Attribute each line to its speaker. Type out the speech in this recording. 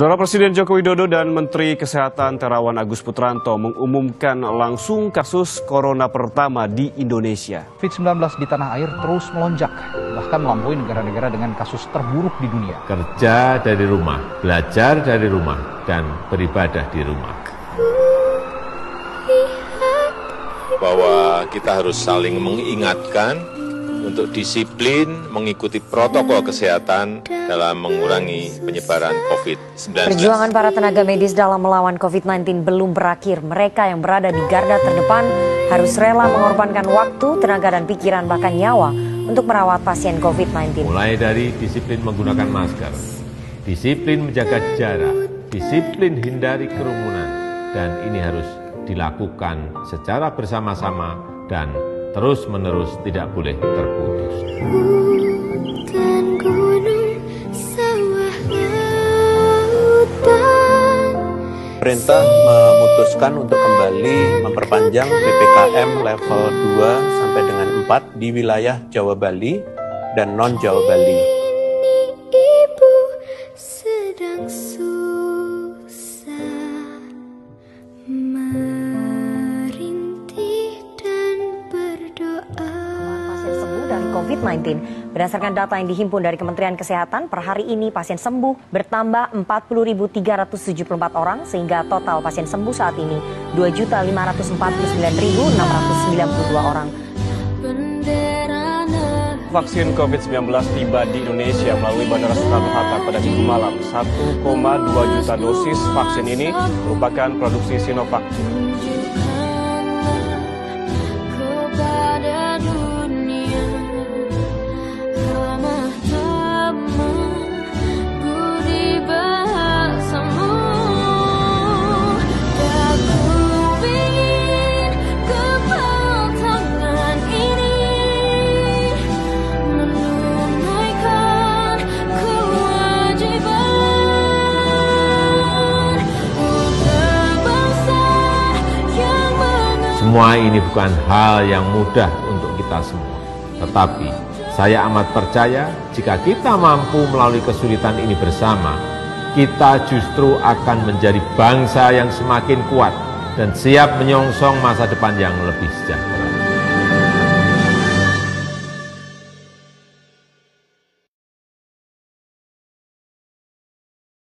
Speaker 1: Saudara Presiden Joko Widodo dan Menteri Kesehatan Terawan Agus Putranto mengumumkan langsung kasus corona pertama di Indonesia.
Speaker 2: COVID-19 di tanah air terus melonjak, bahkan melampaui negara-negara dengan kasus terburuk di dunia.
Speaker 3: Kerja dari rumah, belajar dari rumah, dan beribadah di rumah.
Speaker 4: Bahwa kita harus saling mengingatkan untuk disiplin mengikuti protokol kesehatan dalam mengurangi penyebaran COVID-19.
Speaker 5: Perjuangan para tenaga medis dalam melawan COVID-19 belum berakhir. Mereka yang berada di garda terdepan harus rela mengorbankan waktu, tenaga, dan pikiran bahkan nyawa untuk merawat pasien COVID-19.
Speaker 3: Mulai dari disiplin menggunakan masker, disiplin menjaga jarak, disiplin hindari kerumunan, dan ini harus dilakukan secara bersama-sama dan terus-menerus tidak boleh terputus.
Speaker 6: Hutan, gunung, sawah, lautan.
Speaker 7: Pemerintah memutuskan untuk kembali memperpanjang PPKM level 2 sampai dengan 4 di wilayah Jawa Bali dan non-Jawa Bali.
Speaker 5: Dari COVID-19. Berdasarkan data yang dihimpun dari Kementerian Kesehatan, per hari ini pasien sembuh bertambah 40.374 orang, sehingga total pasien sembuh saat ini 2.549.692 orang.
Speaker 1: Vaksin COVID-19 tiba di Indonesia melalui Bandara Soekarno-Hatta pada minggu malam. 1,2 juta dosis vaksin ini merupakan produksi Sinovac.
Speaker 3: Semua ini bukan hal yang mudah untuk kita semua. Tetapi saya amat percaya jika kita mampu melalui kesulitan ini bersama, kita justru akan menjadi bangsa yang semakin kuat dan siap menyongsong masa depan yang lebih sejahtera.